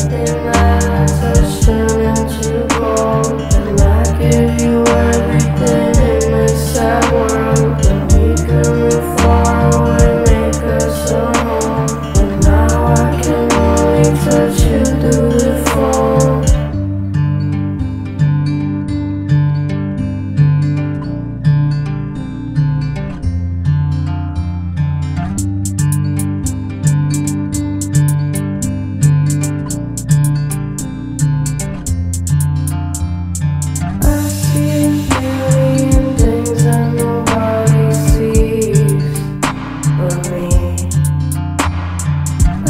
everything matters.